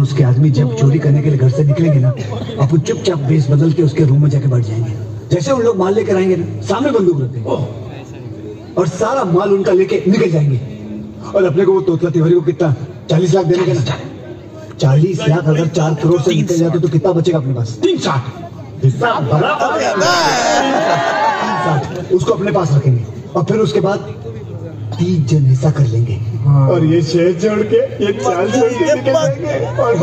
और उसके आदमी जब चोरी करने के लिए घर से निकलेंगे ना आप चुपचाप बेस बदल के उसके रूम में जाके बैठ जाएँगे जैसे उन लोग माल लेकर आएँगे ना सामने बंदूक रख देंगे और सारा माल उनका लेके निकल जाएँगे। और अपने को वो तोतला तिवारी को कितना चालीस लाख देने का ना? चालीस लाख अगर चार करोड़ से निकल जाते तो कितना बचेगा अपने पास? तीन साठ। हिस्सा साठ। उसको अपने पास रखेंगे। और फिर उसके बाद तीन जन ऐसा कर लेंगे। हाँ। और ये छह छोड़ के ये चाल छोड़ के और